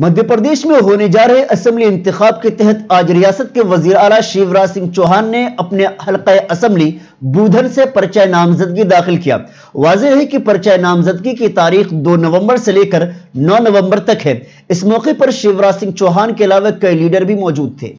مدھیہ پردیش میں ہونے جا رہے اسمبلی انتخاب کے تحت آج ریاست کے وزیر اعلیٰ شیوراج سنگھ چوہان نے اپنے حلقہ اسمبلی بودھن سے پرچہ نامزدگی داخل کیا۔ واضح ہے کہ پرچہ نامزدگی کی تاریخ دو نومبر سے لے کر نو نومبر تک ہے۔ اس موقع پر شیوراج سنگھ چوہان کے علاوہ کئی لیڈر بھی موجود تھے۔